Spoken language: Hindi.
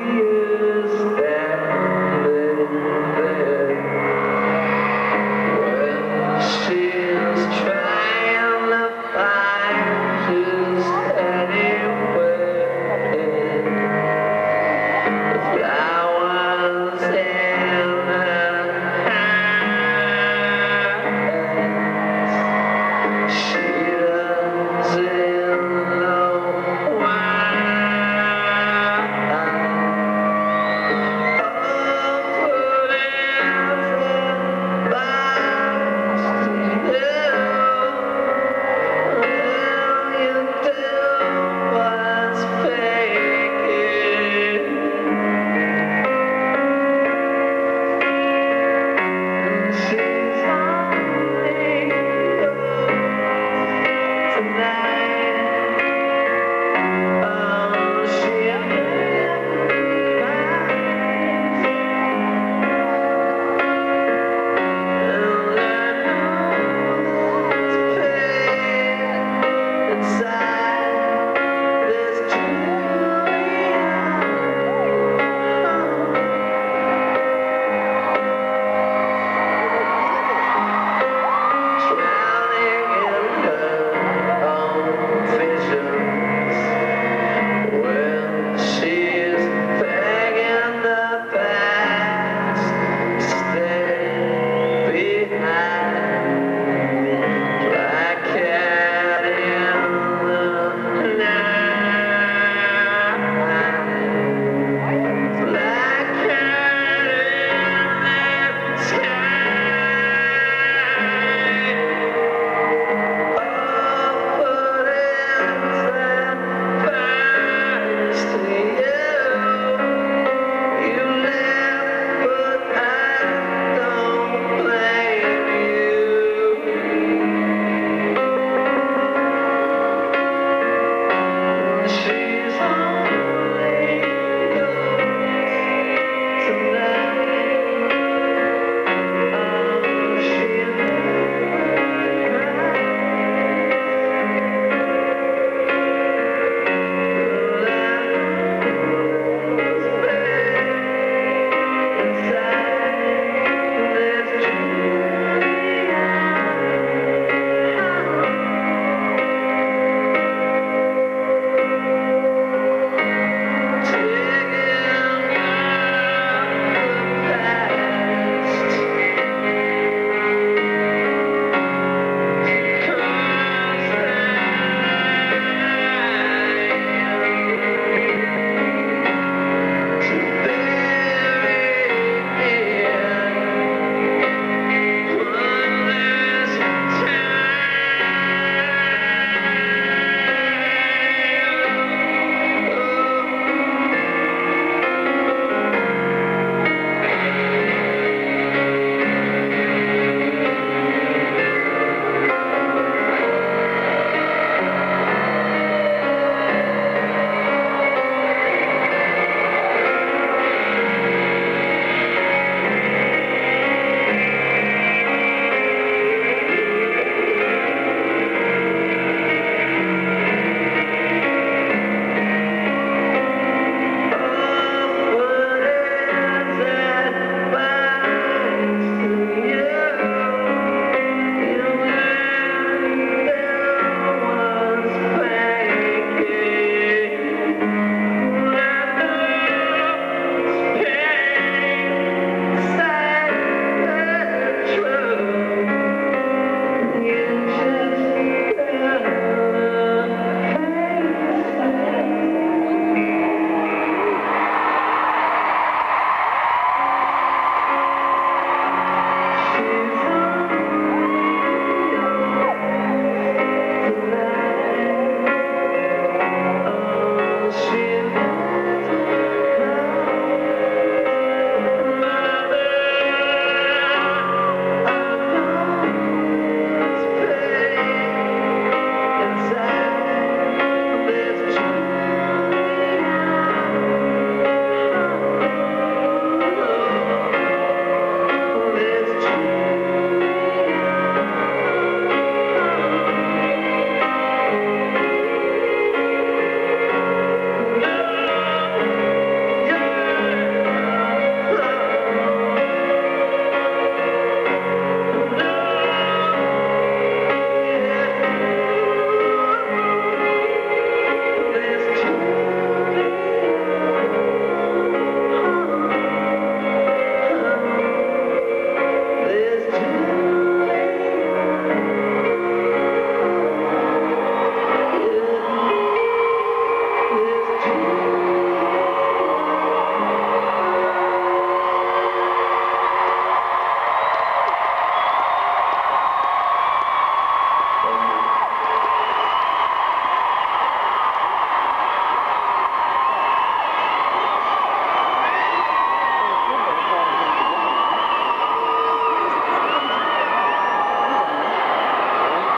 चाहिए